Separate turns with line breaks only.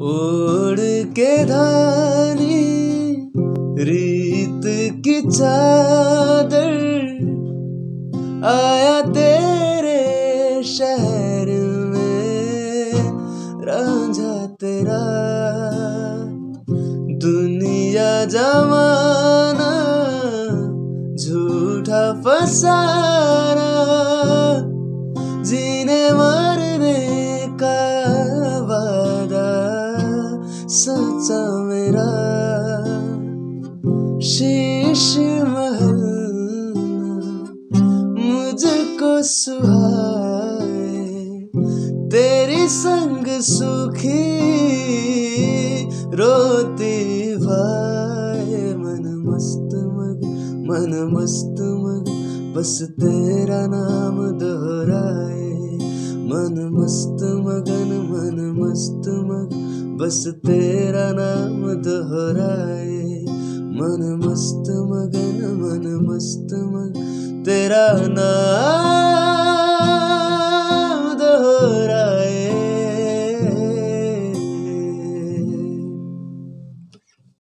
ओढ़ के धानी, रीत की चादर आया तेरे शहर में, रांझा तेरा। दुनिया जमाना, झूठा फसाना, जीने मरने सच्चा मेरा। शीश महल मुझको सुहाए। तेरी संग सुखी रोती भाई मन मस्त मग, मन मस्त मग, बस तेरा नाम दोहराए। मन मस्त मगन, मन मस्त बस तेरा नाम दोहराए। मन मस्त मगन मन मस्त मगन तेरा नाम